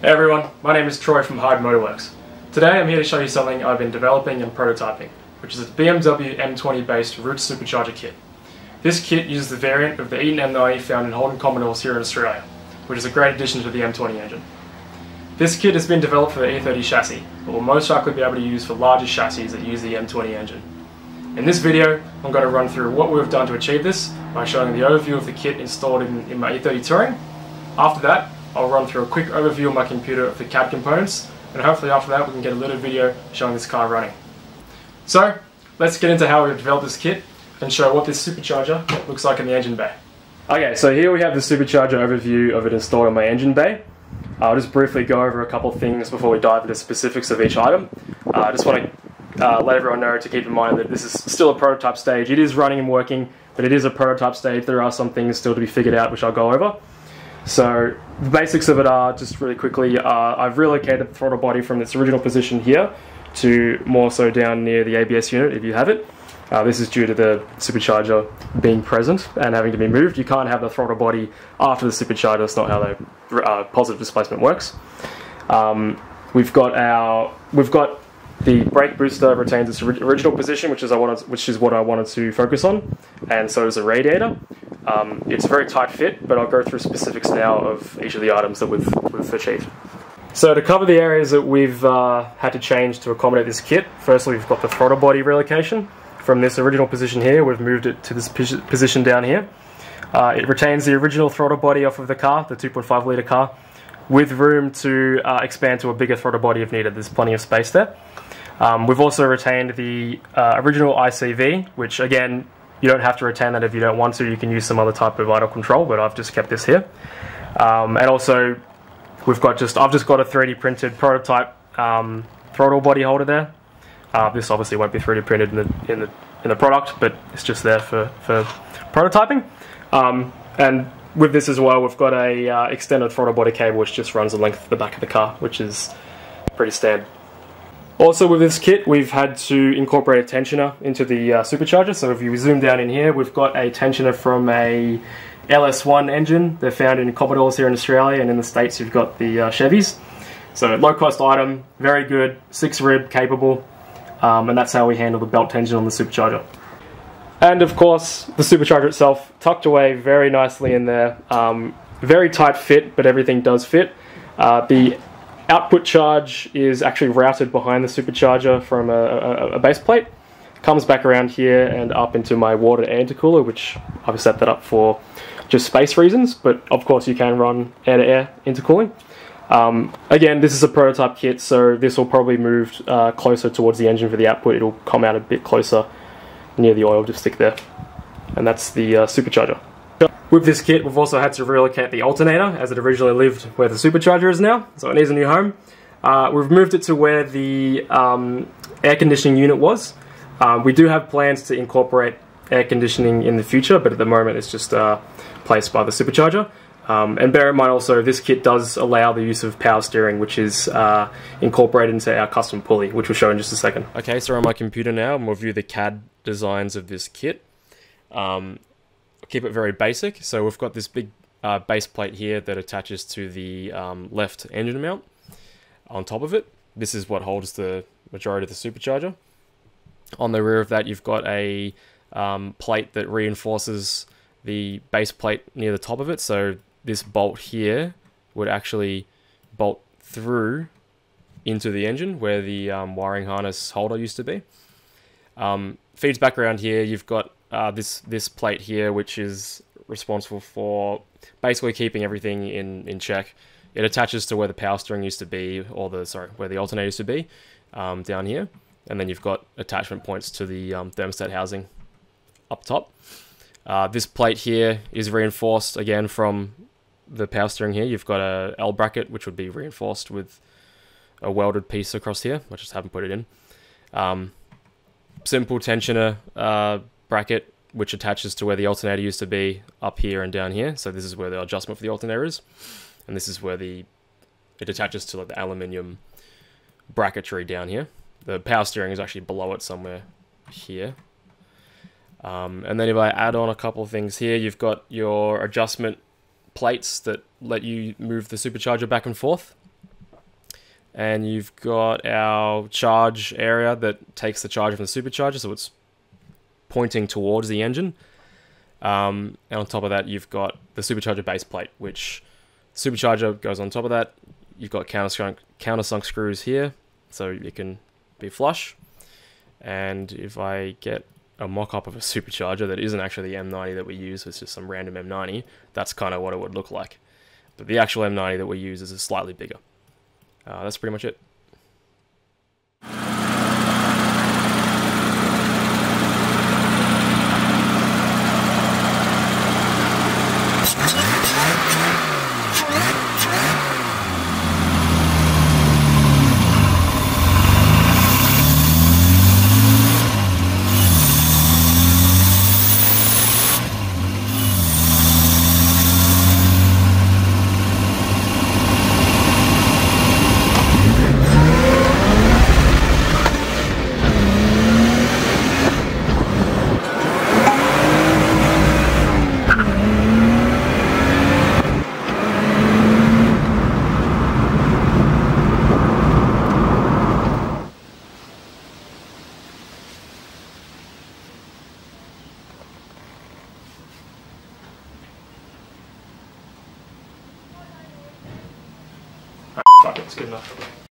Hey everyone, my name is Troy from Hyde Motorworks. Today I'm here to show you something I've been developing and prototyping, which is a BMW M20 based Roots supercharger kit. This kit uses the variant of the Eaton M90 found in Holden Commodores here in Australia, which is a great addition to the M20 engine. This kit has been developed for the E30 chassis, but will most likely be able to use for larger chassis that use the M20 engine. In this video, I'm going to run through what we've done to achieve this by showing the overview of the kit installed in, in my E30 Touring. After that, I'll run through a quick overview on my computer of the CAD components, and hopefully after that we can get a little video showing this car running. So, let's get into how we've developed this kit and show what this supercharger looks like in the engine bay. Okay, so here we have the supercharger overview of it installed in my engine bay. I'll just briefly go over a couple things before we dive into specifics of each item. Uh, I just want to uh, let everyone know to keep in mind that this is still a prototype stage. It is running and working, but it is a prototype stage. There are some things still to be figured out, which I'll go over. So the basics of it are, just really quickly, uh, I've relocated the throttle body from its original position here to more so down near the ABS unit if you have it. Uh, this is due to the supercharger being present and having to be moved. You can't have the throttle body after the supercharger. That's not how the uh, positive displacement works. Um, we've got our we've got the brake booster retains its original position, which is I wanted, which is what I wanted to focus on, and so does the radiator. Um, it's a very tight fit, but I'll go through specifics now of each of the items that we've, we've achieved. So to cover the areas that we've uh, had to change to accommodate this kit, firstly we've got the throttle body relocation. From this original position here, we've moved it to this position down here. Uh, it retains the original throttle body off of the car, the 2.5 litre car, with room to uh, expand to a bigger throttle body if needed. There's plenty of space there. Um, we've also retained the uh, original ICV, which again you don't have to retain that if you don't want to. You can use some other type of idle control, but I've just kept this here. Um, and also, we've got just I've just got a 3D printed prototype um, throttle body holder there. Uh, this obviously won't be 3D printed in the in the in the product, but it's just there for for prototyping. Um, and with this as well, we've got a uh, extended throttle body cable which just runs the length of the back of the car, which is pretty standard. Also with this kit, we've had to incorporate a tensioner into the uh, supercharger. So if you zoom down in here, we've got a tensioner from a LS1 engine. They're found in Commodores here in Australia, and in the States you've got the uh, Chevys. So low cost item, very good, six rib capable, um, and that's how we handle the belt tension on the supercharger. And of course, the supercharger itself tucked away very nicely in there. Um, very tight fit, but everything does fit. Uh, the output charge is actually routed behind the supercharger from a, a, a base plate. Comes back around here and up into my water intercooler, which I've set that up for just space reasons, but of course you can run air to air intercooling. Um, again, this is a prototype kit, so this will probably move uh, closer towards the engine for the output. It'll come out a bit closer near the oil dipstick there. And that's the uh, supercharger. With this kit, we've also had to relocate the alternator, as it originally lived where the supercharger is now, so it needs a new home. Uh, we've moved it to where the um, air conditioning unit was. Uh, we do have plans to incorporate air conditioning in the future, but at the moment it's just uh, placed by the supercharger. Um, and bear in mind also, this kit does allow the use of power steering, which is uh, incorporated into our custom pulley, which we'll show in just a second. Okay, so on my computer now, and we'll view the CAD designs of this kit. Um, keep it very basic. So we've got this big uh, base plate here that attaches to the um, left engine mount on top of it. This is what holds the majority of the supercharger. On the rear of that, you've got a um, plate that reinforces the base plate near the top of it. So this bolt here would actually bolt through into the engine where the um, wiring harness holder used to be. Um, feeds back around here. You've got uh, this this plate here, which is responsible for basically keeping everything in in check. It attaches to where the power steering used to be, or the sorry, where the alternator used to be, um, down here, and then you've got attachment points to the um, thermostat housing up top. Uh, this plate here is reinforced again from the power steering here. You've got a L bracket, which would be reinforced with a welded piece across here. I just haven't put it in. Um, simple tensioner uh, bracket which attaches to where the alternator used to be up here and down here. So this is where the adjustment for the alternator is. And this is where the it attaches to like the aluminium bracketry down here. The power steering is actually below it somewhere here. Um, and then if I add on a couple of things here, you've got your adjustment plates that let you move the supercharger back and forth. And you've got our charge area that takes the charge from the supercharger, so it's pointing towards the engine. Um, and on top of that, you've got the supercharger base plate, which supercharger goes on top of that. You've got countersunk, countersunk screws here, so it can be flush. And if I get a mock-up of a supercharger that isn't actually the M90 that we use, it's just some random M90, that's kind of what it would look like. But the actual M90 that we use is slightly bigger. Uh, that's pretty much it. It's good enough.